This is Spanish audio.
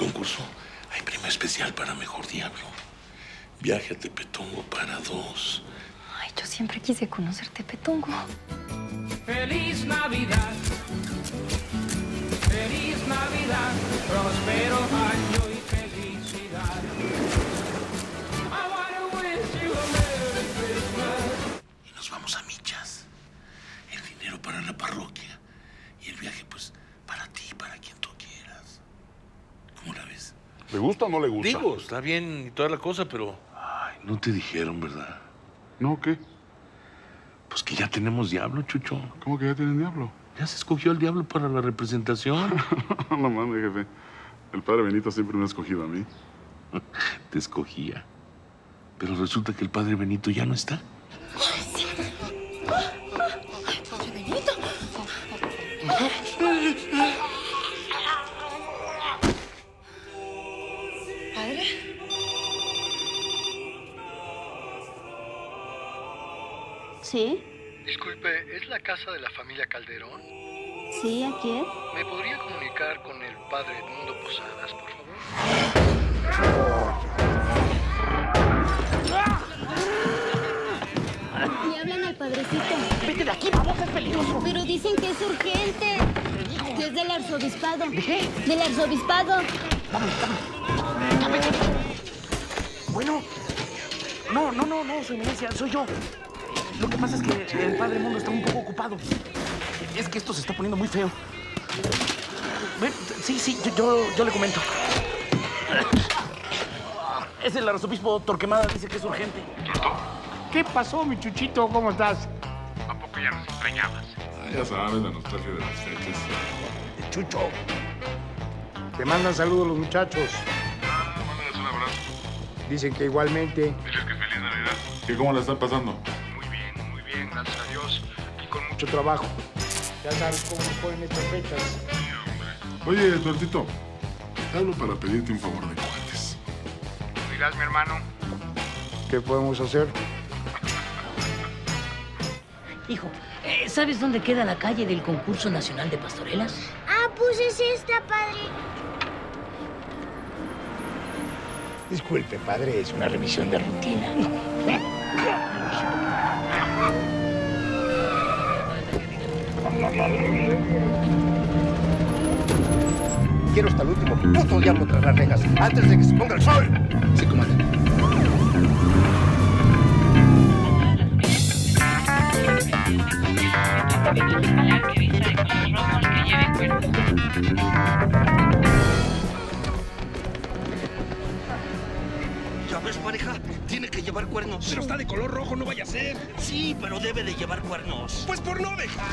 concurso hay premio especial para Mejor Diablo. Viaje a Tepetongo para dos. Ay, yo siempre quise conocer Tepetongo. Feliz Navidad. Feliz Navidad. Próspero ¿Le gusta o no le gusta? Digo, está bien y toda la cosa, pero Ay, no te dijeron, ¿verdad? ¿No qué? Pues que ya tenemos diablo, Chucho. ¿Cómo que ya tienen diablo? Ya se escogió el diablo para la representación. no mames, jefe. El padre Benito siempre me ha escogido a mí. Te escogía. Pero resulta que el padre Benito ya no está. Padre Benito. Padre. Sí, Disculpe, ¿es la casa de la familia Calderón? sí, aquí es. ¿Me podría comunicar con el padre Edmundo Posadas, por favor? Me hablan al padrecito. Vete de aquí, vamos, es peligroso. Pero dicen que es urgente. Que es del arzobispado. ¿De qué? Del arzobispado. Bueno, no, no, no, no, su eminencia, soy yo. Lo que pasa es que el padre Mundo está un poco ocupado. Es que esto se está poniendo muy feo. Sí, sí, yo, yo, yo le comento. Es el arzobispo Torquemada, dice que es urgente. ¿Qué pasó, mi chuchito? ¿Cómo estás? Ah, ya sabes, la nostalgia de las fechas. Chucho. Te mandan saludos los muchachos. Dicen que igualmente. Diles que feliz Navidad. ¿Qué, cómo la están pasando? Muy bien, muy bien, gracias a Dios. Y con mucho... Trabajo. Ya sabes cómo se ponen estas fechas. Oye, Tuertito, te hablo para pedirte un favor de cuates. dirás, mi hermano? ¿Qué podemos hacer? Hijo, eh, ¿sabes dónde queda la calle del concurso nacional de pastorelas? Ah, pues es esta, padre. Disculpe, padre, es una revisión de rutina. Quiero hasta el último puto diablo tras las rejas, antes de que se ponga el sol. Sí, comandante. ¿Ya ves, pareja? Tiene que llevar cuernos. Pero está de color rojo, no vaya a ser. Sí, pero debe de llevar cuernos. Pues por no dejar.